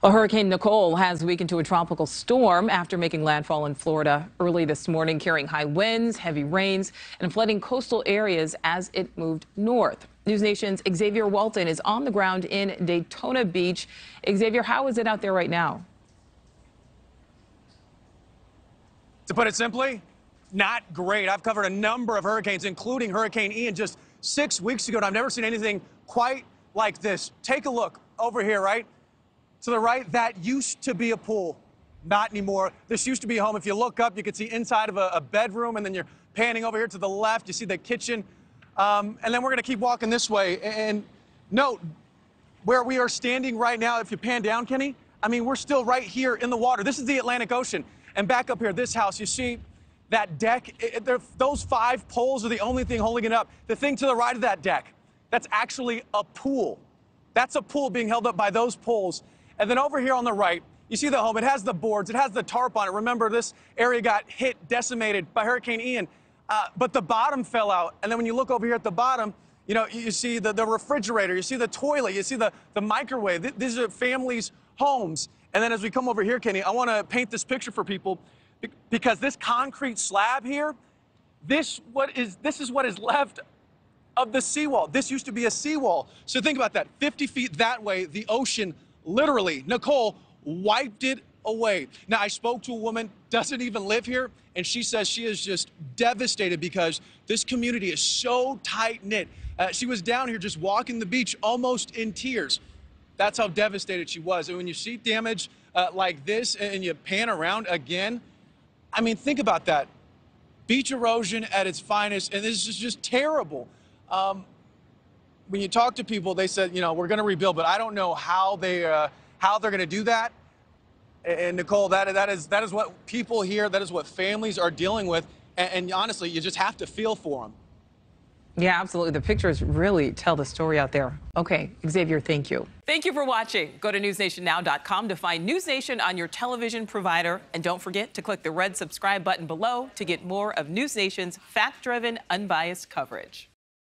Well, Hurricane Nicole has weakened to a tropical storm after making landfall in Florida early this morning, carrying high winds, heavy rains, and flooding coastal areas as it moved north. News Nation's Xavier Walton is on the ground in Daytona Beach. Xavier, how is it out there right now? To put it simply, not great. I've covered a number of hurricanes, including Hurricane Ian, just six weeks ago, and I've never seen anything quite like this. Take a look over here, right? To the right, that used to be a pool. Not anymore. This used to be a home. If you look up, you can see inside of a, a bedroom, and then you're panning over here to the left. You see the kitchen. Um, and then we're going to keep walking this way. And note where we are standing right now. If you pan down, Kenny, I mean, we're still right here in the water. This is the Atlantic Ocean. And back up here, this house, you see that deck, it, those five poles are the only thing holding it up. The thing to the right of that deck, that's actually a pool. That's a pool being held up by those poles. And then over here on the right, you see the home. It has the boards, it has the tarp on it. Remember, this area got hit, decimated by Hurricane Ian. Uh, but the bottom fell out. And then when you look over here at the bottom, you know, you see the, the refrigerator, you see the toilet, you see the, the microwave. Th these are families' homes. And then as we come over here, Kenny, I want to paint this picture for people because this concrete slab here, this what is this is what is left of the seawall. This used to be a seawall. So think about that. 50 feet that way, the ocean literally, Nicole wiped it away. Now, I spoke to a woman, doesn't even live here, and she says she is just devastated because this community is so tight knit. Uh, she was down here just walking the beach almost in tears. That's how devastated she was. And when you see damage uh, like this and you pan around again, I mean, think about that. Beach erosion at its finest, and this is just terrible. Um, when you talk to people, they said, you know, we're going to rebuild, but I don't know how they uh, how they're going to do that. And Nichole, that that is that is what people here, that is what families are dealing with, and, and honestly, you just have to feel for them. Yeah, absolutely. The pictures really tell the story out there. Okay, Xavier, thank you. Thank you for watching. Go to newsnationnow.com to find News Nation on your television provider. And don't forget to click the red subscribe button below to get more of News Nation's fact driven, unbiased coverage.